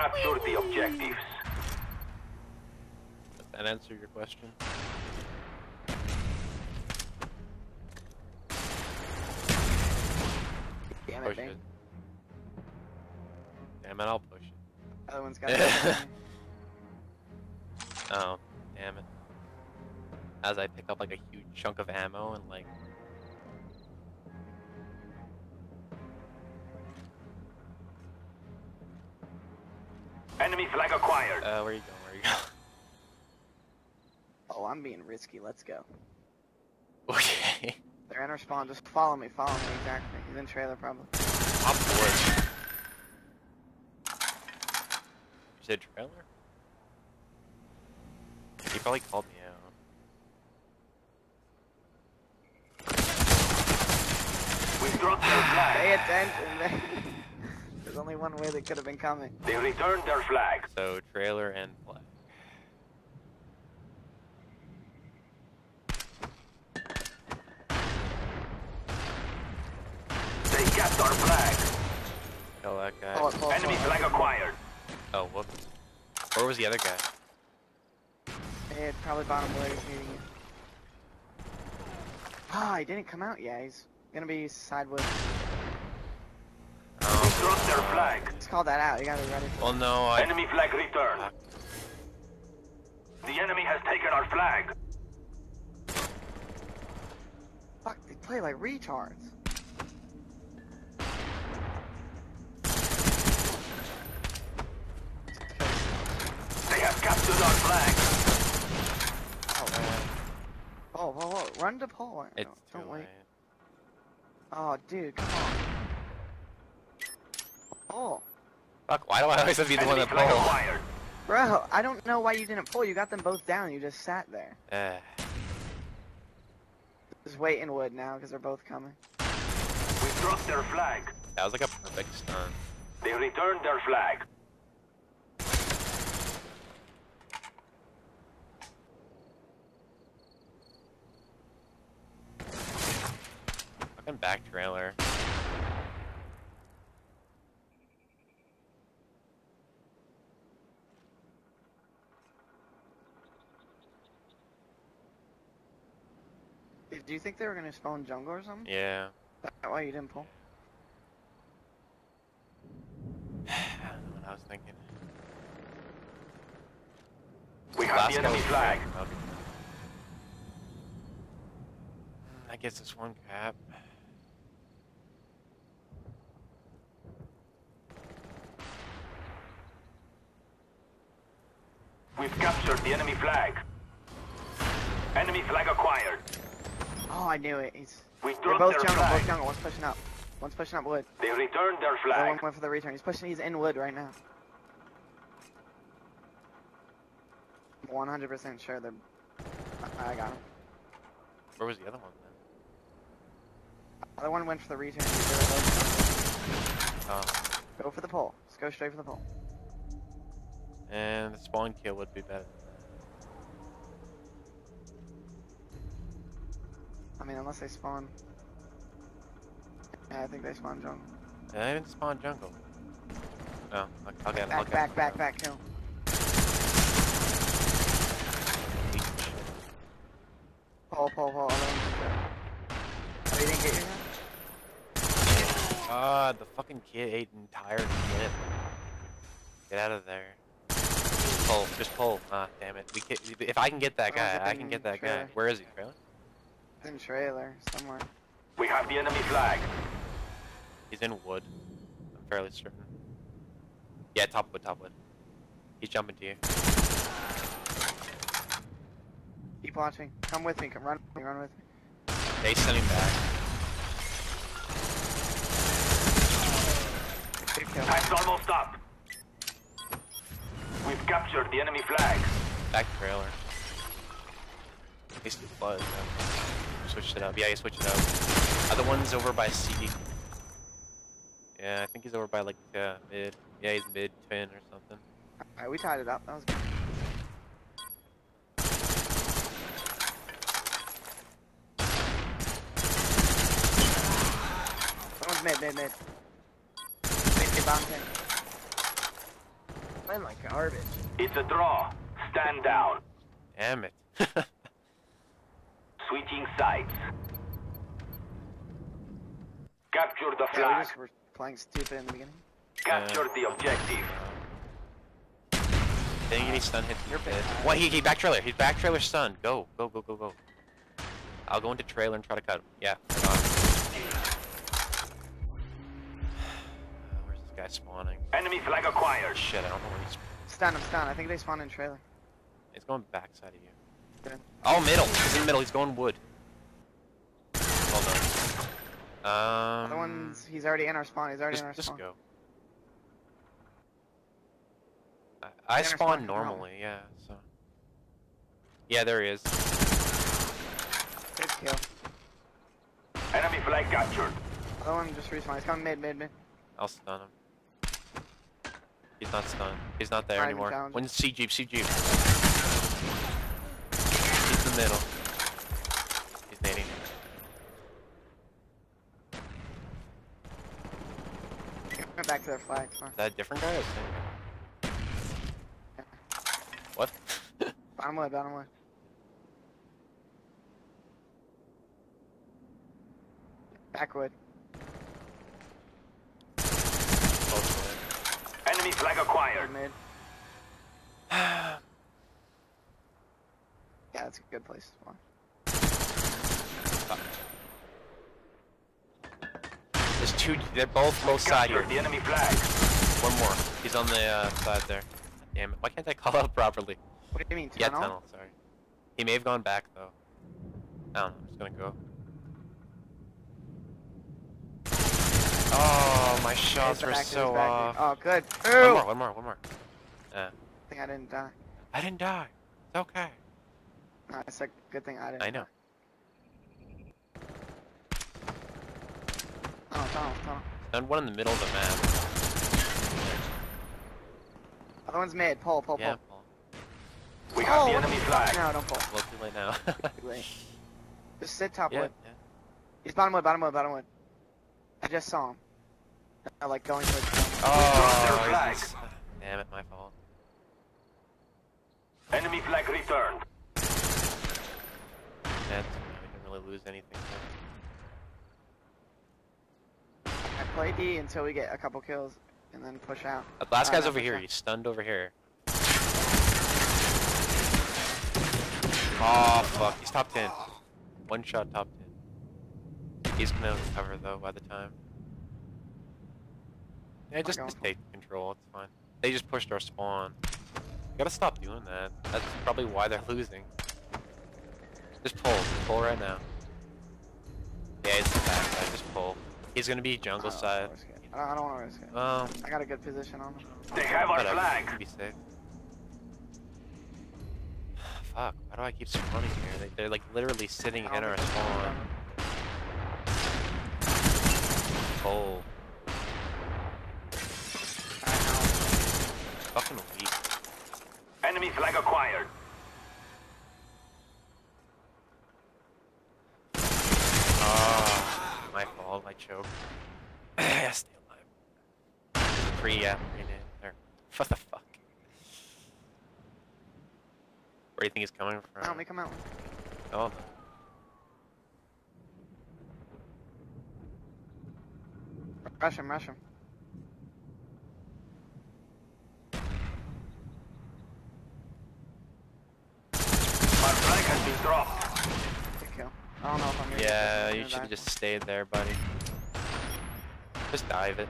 Capture the objectives. Does that answer your question? Damn it, Push it. Damn it, I'll push it. Other one's got it. Oh, damn it. As I pick up like a huge chunk of ammo and like Enemy flag acquired. uh where you going, where you going? Oh, I'm being risky. Let's go. Okay. They're in respawn. Just follow me. Follow me. Exactly. He's in trailer probably. Top board. You said trailer? He probably called me out. We dropped their Pay attention. man. There's only one way they could have been coming. They returned their flag. So trailer and flag. They kept our flag. Kill that guy. Pull it, Enemy pull flag acquired. Oh, whoops. Where was the other guy? Hey, probably bottom where he's shooting you. Ah, he didn't come out yet. He's gonna be sideways. We Oh. dropped their flag. Let's call that out. You gotta be ready for Well, no, I. Enemy flag returned. The enemy has taken our flag. Fuck, they play like retards. They have captured our flag. Oh, man. Oh, whoa, whoa. Run to pole. It's No, too don't wait. late. Oh, dude, come on. Oh. Fuck, why do I always have to be the one Enemy that flag pulls? acquired. Bro, I don't know why you didn't pull. You got them both down. You just sat there. Eh. Just wait in wood now, because they're both coming. We dropped their flag. that was like a perfect stun. They returned their flag. Fucking back trailer. Do you think they were gonna spawn jungle or something? Yeah. That why you didn't pull? I don't know what I was thinking. We have the enemy was flag. Okay. Hmm, I guess it's one cap. We've captured the enemy flag. Enemy flag acquired. Oh, I knew it. He's. We They're both their jungle. flag. Both jungle. One's pushing up. One's pushing up wood. They returned their flag. other one went for the return. He's pushing. He's in wood right now. 100% sure they're. I I got him. Where was the other one then? The other one went for the return. They were both- Oh. Go for the pole. Just go straight for the pole. And the spawn kill would be better. Mean, unless they spawn. Yeah, I think they spawn jungle. And I didn't spawn jungle. No, I'll, I'll get Back, back, back, back, kill. One's in trap. Oh, you didn't get your? God, the fucking kid ate an entire clip. Get out of there. Pull, just pull. Ah, damn it. We can, if I can get that guy, I can get that guy. Where is he, trailer? It's in trailer somewhere. We have the enemy flag. He's in wood. I'm fairly certain. Yeah, top wood, top wood. He's jumping to you. Keep watching. Come with me. Come run. with me, Run with me. They send him back. Time's almost up. We've captured the enemy flag. Back trailer. He's flood. Switched it up. Yeah, he switched it up. Other one's over by C. Yeah, I think he's over by like uh, mid. Yeah, he's mid twin or something. Alright, we tied it up. That was good. That one's mid, mid, mid. Mid, mid, bomb tank. Playing like garbage. It's a draw. Stand down. Damn it. Switching sides. Capture the Yeah, we flag. just were playing stupid in the beginning. Capture the objective. Didn't get any stun hits. You're bad. What? He, he back trailer. He's back trailer stun. Go, go, go, go, go. I'll go into trailer and try to cut him. Yeah. Where's this guy spawning? Enemy flag acquired. Shit, I don't know where he's. Stun him, stun. I think they spawned in trailer. He's going backside of you. Good. Oh, middle. He's in the middle. He's going wood. Well done. Um. Other ones, he's already in our spawn. He's already Just, in our just spawn. go. I, I spawn spawn normally, yeah. So. Yeah, there he is. Good kill. Enemy flag captured. Other one just respawned. He's coming mid, mid, mid. I'll stun him. He's not stunned. He's not there Not even anymore. challenged. When C Jeep, C Jeep. He's in the middle. He's nading. Went back to their flag. Fine. Is that a different guy or same guy? What? Bottom wood, bottom wood. Backwood. Enemy flag acquired. Mid. ways. Yeah, that's a good place to spawn. There's two. They're both both side here. The enemy flag. One more. He's on the uh, side there. Damn it. Why can't I call out properly? What do you mean, tunnel? Yeah, tunnel? tunnel. Sorry. He may have gone back though. I don't know. I'm just gonna go. Oh, my shots He's were so off. Oh, good. One more. One more. One more. Yeah. I think I didn't die. I didn't die. It's okay. No, it's a good thing I didn't. I know. Oh, tunnel, tunnel. And one in the middle of the map. Other one's mid. Pull, pull, Yeah. pull. Paul. We got Oh, the enemy flag. No, don't pull. Well, too late now. Too late. Just sit top yeah. wood. yeah. He's bottom wood, bottom wood, bottom wood. I just saw him. I like going towards him. Oh, their flag. damn it, my fault. Enemy flag returned. That's, we didn't really lose anything. I play D until we get a couple kills, and then push out. Uh, last Uh, guy's no, over here. sure. He's stunned over here. Oh fuck, he's top 10. One shot top 10. He's gonna recover though by the time. Yeah, just, just take control, it's fine. They just pushed our spawn. You gotta stop doing that. That's probably why they're losing. Just pull. Pull right now. Yeah, it's the backside. Just pull. He's gonna be jungle don't side. I don't, I don't want to risk it. Um, I got a good position on him. They have our whatever. flag. Be safe. Fuck, why do I keep spawning here? They, they're like literally sitting in our think it's spawn. Oh, fucking weak. Enemy flag acquired. Oh, my fault, I yeah, stay alive. Free, yeah, free nade. There. What the fuck? Where do you think he's coming from? Help me come out. Oh, no. Rush him, rush him. Our flag has been dropped. Good kill. I don't know if I'm Yeah, you should have just stayed there, buddy. Just dive it.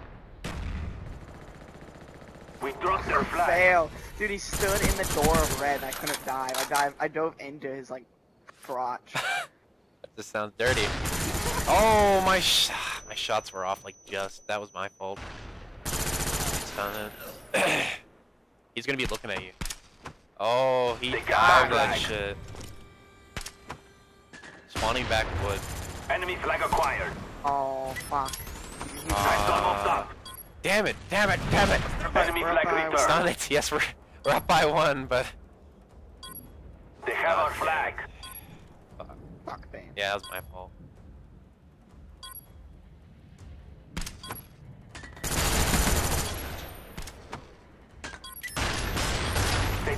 We dropped their flag. Fail. Dude, he stood in the door of red and I couldn't dive. I dive I dove into his like crotch. That just sounds dirty. Oh, my sh my shots were off like just. That was my fault. He's gonna be looking at you. Oh, he They got dived that flag. shit. Spawning back wood. Enemy flag acquired. Oh fuck. He- Flag almost Uh, damn it! Damn it! Damn it! Enemy we're flag up by- returned. It! Yes, we're we're up by one, but They have our flag. Fuck Bane. yeah, that was my fault.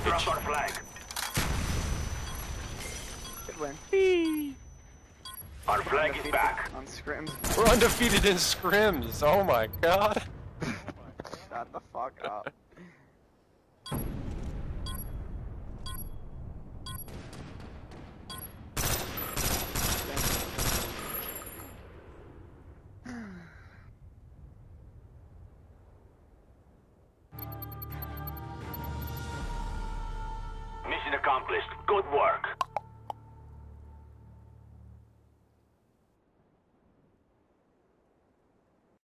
Lost our flag. Good win. Our flag is back. On scrims. We're undefeated in scrims. Oh my god. Shut the fuck up.